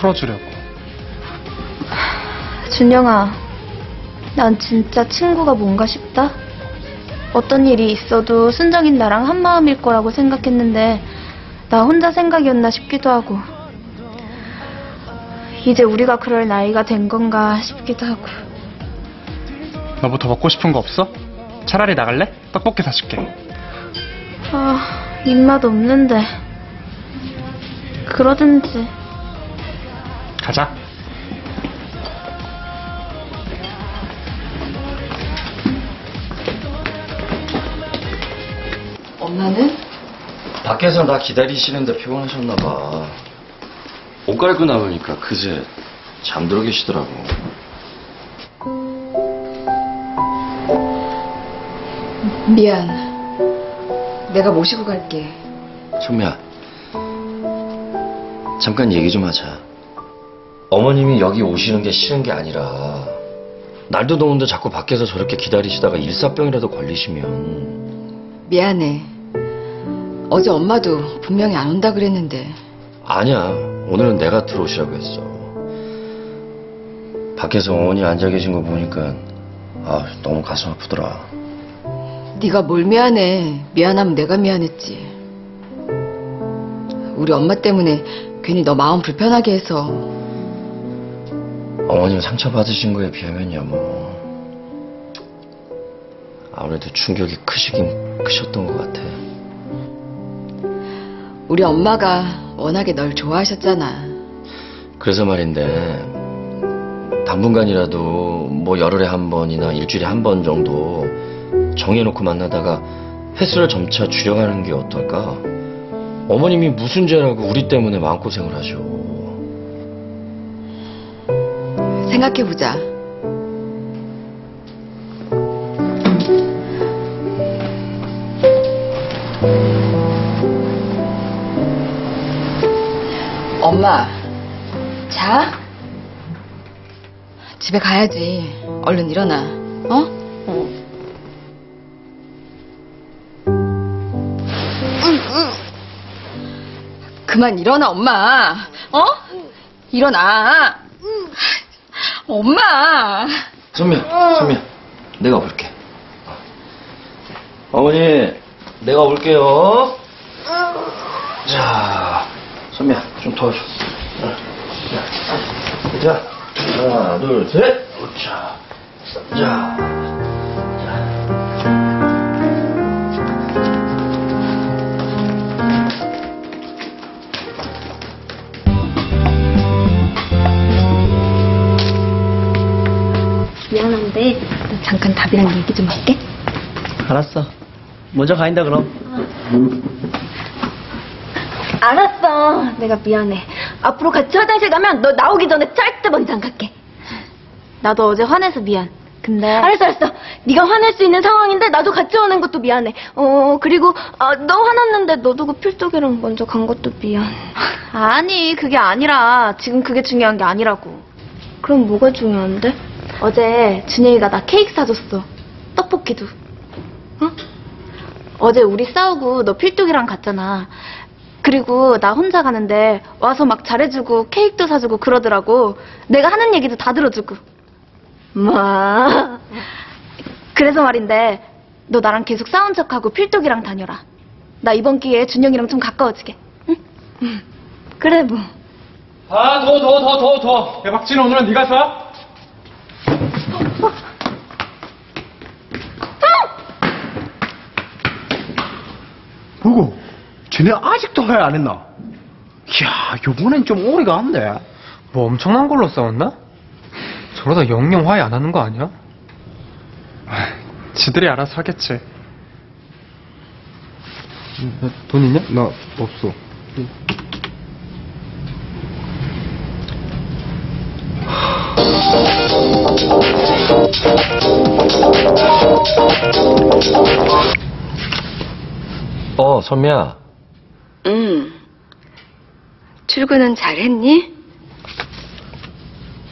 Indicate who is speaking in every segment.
Speaker 1: 풀어주려고.
Speaker 2: 준영아, 난 진짜 친구가 뭔가 싶다. 어떤 일이 있어도 순정인 나랑 한마음일 거라고 생각했는데 나 혼자 생각이었나 싶기도 하고 이제 우리가 그럴 나이가 된 건가 싶기도 하고
Speaker 1: 너 뭐 더 먹고 싶은 거 없어? 차라리 나갈래? 떡볶이 사줄게.
Speaker 2: 아 입맛 없는데 그러든지
Speaker 1: 가자.
Speaker 3: 엄마는?
Speaker 4: 밖에서 나 기다리시는데 피곤하셨나 봐. 옷 갈고 나오니까 그제 잠들어 계시더라고.
Speaker 3: 미안. 내가 모시고 갈게.
Speaker 4: 선미야, 잠깐 얘기 좀 하자. 어머님이 여기 오시는 게 싫은 게 아니라 날도 더운데 자꾸 밖에서 저렇게 기다리시다가 일사병이라도 걸리시면
Speaker 3: 미안해. 어제 엄마도 분명히 안 온다 그랬는데
Speaker 4: 아니야. 오늘은 내가 들어오시라고 했어. 밖에서 어머니 앉아 계신 거 보니까 아 너무 가슴 아프더라.
Speaker 3: 네가 뭘 미안해. 미안하면 내가 미안했지. 우리 엄마 때문에 괜히 너 마음 불편하게 해서
Speaker 4: 어머님 상처 받으신 거에 비하면요 뭐 아무래도 충격이 크시긴 크셨던 것 같아.
Speaker 3: 우리 엄마가 워낙에 널 좋아하셨잖아.
Speaker 4: 그래서 말인데 당분간이라도 뭐 열흘에 한 번이나 일주일에 한 번 정도 정해놓고 만나다가 횟수를 점차 줄여가는 게 어떨까? 어머님이 무슨 죄라고 우리 때문에 마음고생을 하죠.
Speaker 3: 생각해보자. 엄마, 자? 집에 가야지. 얼른 일어나. 어? 그만 일어나, 엄마. 어? 일어나. 엄마.
Speaker 4: 선미야, 선미야, 내가 볼게. 어머니, 내가 올게요. 자, 선미야, 좀 도와줘. 자, 자, 하나, 둘, 셋. 자, 자.
Speaker 2: 미안한데 나 잠깐 답이랑 얘기 좀 할게.
Speaker 5: 알았어. 먼저 가인다 그럼.
Speaker 2: 알았어. 내가 미안해. 앞으로 같이 화장실 가면 너 나오기 전에 절대 먼저 안 갈게. 나도 어제 화내서 미안. 근데 알았어 알았어. 네가 화낼 수 있는 상황인데 나도 같이 오는 것도 미안해. 어 그리고 아, 너 화났는데 너도 그 필독이랑 먼저 간 것도 미안. 아니 그게 아니라 지금 그게 중요한 게 아니라고. 그럼 뭐가 중요한데? 어제 준영이가 나 케이크 사줬어. 떡볶이도. 어? 어제 우리 싸우고 너 필독이랑 갔잖아. 그리고 나 혼자 가는데 와서 막 잘해주고 케이크도 사주고 그러더라고. 내가 하는 얘기도 다 들어주고. 뭐. 그래서 말인데 너 나랑 계속 싸운 척하고 필독이랑 다녀라. 나 이번 기회에 준영이랑 좀 가까워지게. 응? 응. 그래 뭐.
Speaker 1: 아, 더, 더, 더, 더, 더. 야, 박진우, 오늘은 네가 사.
Speaker 5: 보고, 쟤네 아직도 화해 안 했나? 이야, 요번엔 좀 오래가 안 돼.
Speaker 1: 뭐 엄청난 걸로 싸웠나? 저러다 영영 화해 안 하는 거 아니야? 아, 지들이 알아서 하겠지. 돈 있냐? 나 없어.
Speaker 4: 어, 선미야.
Speaker 3: 응. 출근은 잘했니?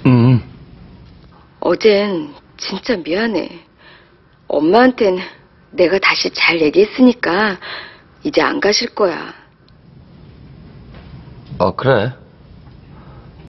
Speaker 4: 응.
Speaker 3: 어젠 진짜 미안해. 엄마한텐 내가 다시 잘 얘기했으니까 이제 안 가실 거야.
Speaker 4: 어, 그래.